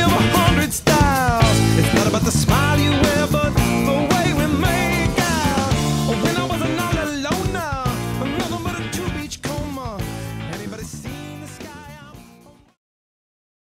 of a heart.